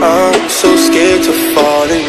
I'm so scared to fall in